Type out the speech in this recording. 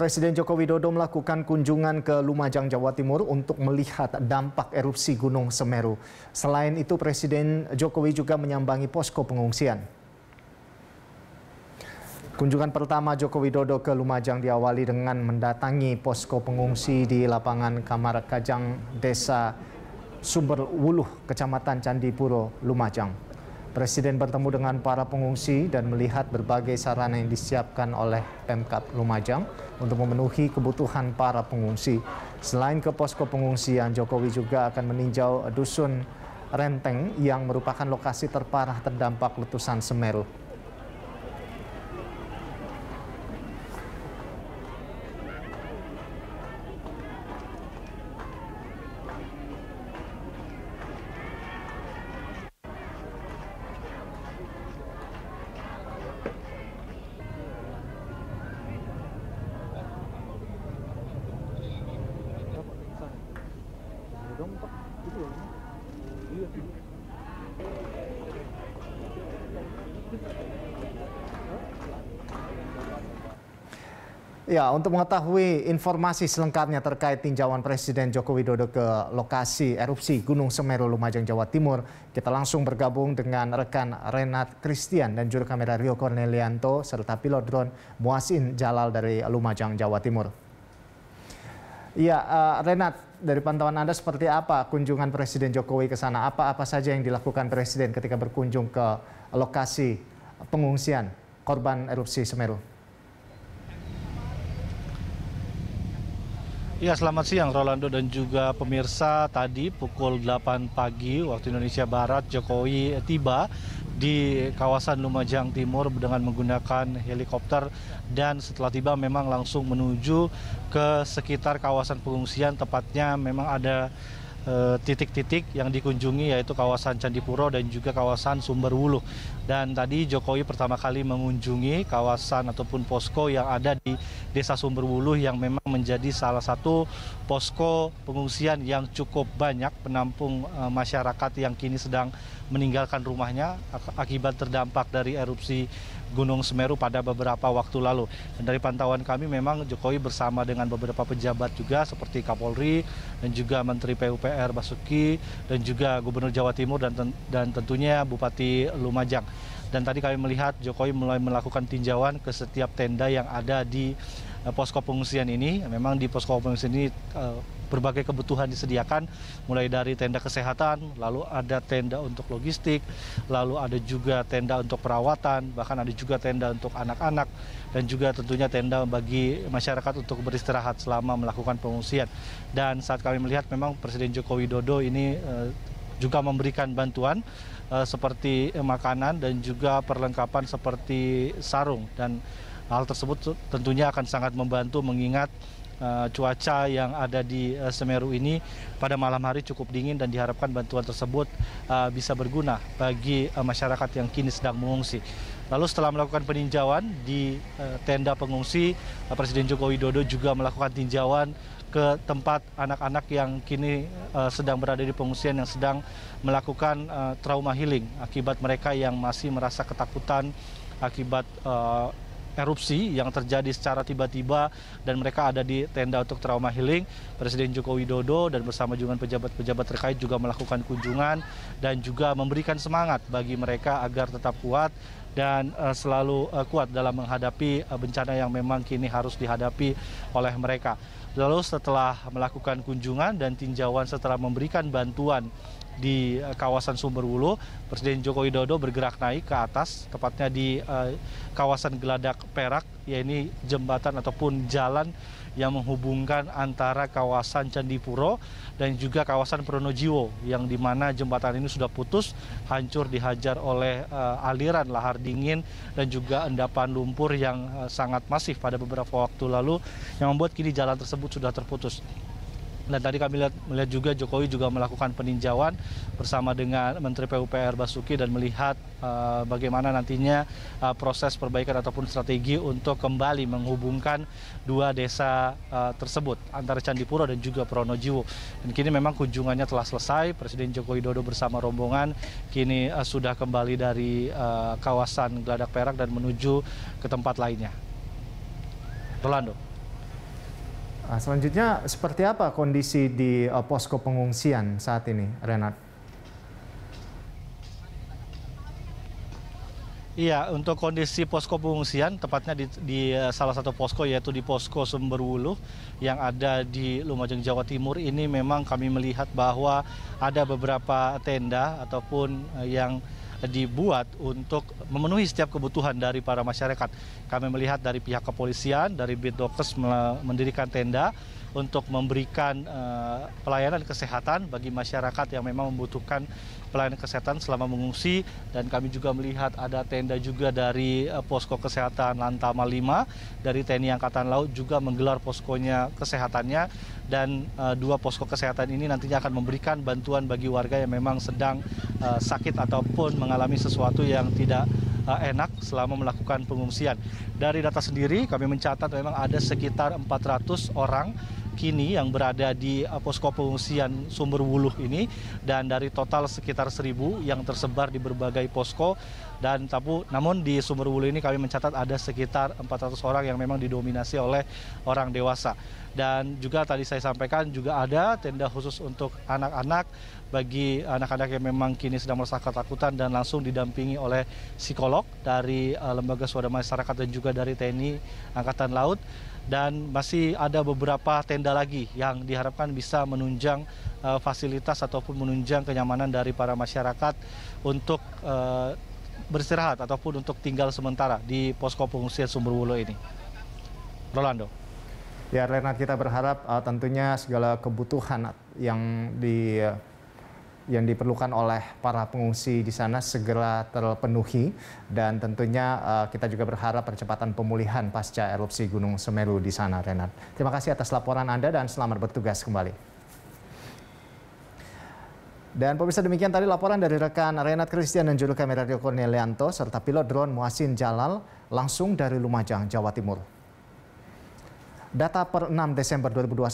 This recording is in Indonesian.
Presiden Joko Widodo melakukan kunjungan ke Lumajang, Jawa Timur untuk melihat dampak erupsi Gunung Semeru. Selain itu, Presiden Jokowi juga menyambangi posko pengungsian. Kunjungan pertama Joko Widodo ke Lumajang diawali dengan mendatangi posko pengungsi di lapangan Kamar Kajang, Desa Sumberwuluh, Kecamatan Candipuro, Lumajang. Presiden bertemu dengan para pengungsi dan melihat berbagai sarana yang disiapkan oleh Pemkap Lumajang untuk memenuhi kebutuhan para pengungsi. Selain ke posko pengungsian, Jokowi juga akan meninjau dusun Renteng yang merupakan lokasi terparah terdampak letusan Semeru. Ya, untuk mengetahui informasi selengkapnya terkait tinjauan Presiden Joko Widodo ke lokasi erupsi Gunung Semeru Lumajang, Jawa Timur, kita langsung bergabung dengan rekan Renat Christian dan juru kamera Rio Cornelianto serta pilot drone Muasin Jalal dari Lumajang, Jawa Timur. Ya, uh, Renat, dari pantauan Anda seperti apa kunjungan Presiden Jokowi ke sana? Apa-apa saja yang dilakukan Presiden ketika berkunjung ke lokasi pengungsian korban erupsi Semeru? Ya, selamat siang Rolando dan juga pemirsa. Tadi pukul 8 pagi waktu Indonesia Barat, Jokowi tiba di kawasan Lumajang Timur dengan menggunakan helikopter dan setelah tiba memang langsung menuju ke sekitar kawasan pengungsian tepatnya memang ada titik-titik yang dikunjungi yaitu kawasan Candipuro dan juga kawasan Sumberwuluh. Dan tadi Jokowi pertama kali mengunjungi kawasan ataupun posko yang ada di Desa Sumberwuluh yang memang menjadi salah satu posko pengungsian yang cukup banyak penampung eh, masyarakat yang kini sedang meninggalkan rumahnya akibat terdampak dari erupsi Gunung Semeru pada beberapa waktu lalu. Dan dari pantauan kami memang Jokowi bersama dengan beberapa pejabat juga seperti Kapolri dan juga Menteri PUPR Basuki dan juga Gubernur Jawa Timur dan dan tentunya Bupati Lumajang. Dan tadi kami melihat Jokowi mulai melakukan tinjauan ke setiap tenda yang ada di uh, posko pengungsian ini. Memang di posko pengungsian ini uh, berbagai kebutuhan disediakan mulai dari tenda kesehatan, lalu ada tenda untuk logistik, lalu ada juga tenda untuk perawatan, bahkan ada juga tenda untuk anak-anak dan juga tentunya tenda bagi masyarakat untuk beristirahat selama melakukan pengungsian. Dan saat kami melihat memang Presiden Joko Widodo ini uh, juga memberikan bantuan uh, seperti makanan dan juga perlengkapan seperti sarung dan hal tersebut tentunya akan sangat membantu mengingat uh, cuaca yang ada di uh, Semeru ini pada malam hari cukup dingin dan diharapkan bantuan tersebut uh, bisa berguna bagi masyarakat yang kini sedang mengungsi. Lalu setelah melakukan peninjauan di tenda pengungsi, Presiden Joko Widodo juga melakukan tinjauan ke tempat anak-anak yang kini sedang berada di pengungsian yang sedang melakukan trauma healing akibat mereka yang masih merasa ketakutan akibat erupsi yang terjadi secara tiba-tiba dan mereka ada di tenda untuk trauma healing. Presiden Joko Widodo dan bersama juga pejabat-pejabat terkait juga melakukan kunjungan dan juga memberikan semangat bagi mereka agar tetap kuat dan uh, selalu uh, kuat dalam menghadapi uh, bencana yang memang kini harus dihadapi oleh mereka. Lalu setelah melakukan kunjungan dan tinjauan setelah memberikan bantuan di eh, kawasan Sumberwulu, Presiden Joko Widodo bergerak naik ke atas, tepatnya di uh, kawasan Geladak Perak, yaitu jembatan ataupun jalan yang menghubungkan antara kawasan Candipuro dan juga kawasan Pronojiwo yang di mana jembatan ini sudah putus, hancur dihajar oleh uh, aliran lahar dingin dan juga endapan lumpur yang uh, sangat masif pada beberapa waktu lalu yang membuat kini jalan tersebut sudah terputus. Dan tadi kami lihat, melihat juga Jokowi juga melakukan peninjauan bersama dengan Menteri PUPR Basuki dan melihat uh, bagaimana nantinya uh, proses perbaikan ataupun strategi untuk kembali menghubungkan dua desa uh, tersebut antara Candipuro dan juga Pronojiwo. Dan kini memang kunjungannya telah selesai. Presiden Joko Widodo bersama rombongan kini uh, sudah kembali dari uh, kawasan Geladak Perak dan menuju ke tempat lainnya. Rolando. Uh, selanjutnya, seperti apa kondisi di uh, posko pengungsian saat ini, Renat? Iya, untuk kondisi posko pengungsian, tepatnya di, di salah satu posko yaitu di posko Sumberwuluh yang ada di Lumajang, Jawa Timur ini memang kami melihat bahwa ada beberapa tenda ataupun yang dibuat untuk memenuhi setiap kebutuhan dari para masyarakat. Kami melihat dari pihak kepolisian, dari Bitdokes mendirikan tenda untuk memberikan uh, pelayanan kesehatan bagi masyarakat yang memang membutuhkan pelayanan kesehatan selama mengungsi. Dan kami juga melihat ada tenda juga dari uh, posko kesehatan Lantama 5 dari TNI Angkatan Laut juga menggelar poskonya kesehatannya. Dan uh, dua posko kesehatan ini nantinya akan memberikan bantuan bagi warga yang memang sedang uh, sakit ataupun mengalami sesuatu yang tidak enak selama melakukan pengungsian. Dari data sendiri kami mencatat memang ada sekitar 400 orang kini yang berada di uh, posko pengungsian Sumber Wuluh ini dan dari total sekitar 1000 yang tersebar di berbagai posko dan tapi namun di Sumber Wuluh ini kami mencatat ada sekitar 400 orang yang memang didominasi oleh orang dewasa. Dan juga tadi saya sampaikan juga ada tenda khusus untuk anak-anak bagi anak-anak yang memang kini sedang merasa ketakutan dan langsung didampingi oleh psikolog dari uh, lembaga swadaya masyarakat dan juga dari TNI Angkatan Laut dan masih ada beberapa tenda lagi yang diharapkan bisa menunjang uh, fasilitas ataupun menunjang kenyamanan dari para masyarakat untuk uh, beristirahat ataupun untuk tinggal sementara di posko pengungsian Sumberwulu ini. Rolando. Ya, Renat kita berharap uh, tentunya segala kebutuhan yang di yang diperlukan oleh para pengungsi di sana segera terpenuhi dan tentunya uh, kita juga berharap percepatan pemulihan pasca erupsi Gunung Semeru di sana, Renat. Terima kasih atas laporan Anda dan selamat bertugas kembali. Dan pemirsa demikian tadi laporan dari rekan Renat Christian dan juru kamera Rio Cornelianto serta pilot drone Muasin Jalal langsung dari Lumajang, Jawa Timur. Data per 6 Desember 2021